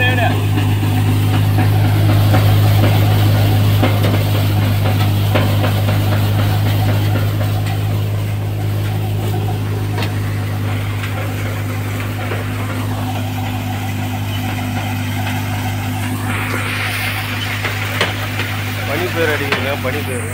I'm doing it. பேர் அடிக்கிறேன் பனி பேர்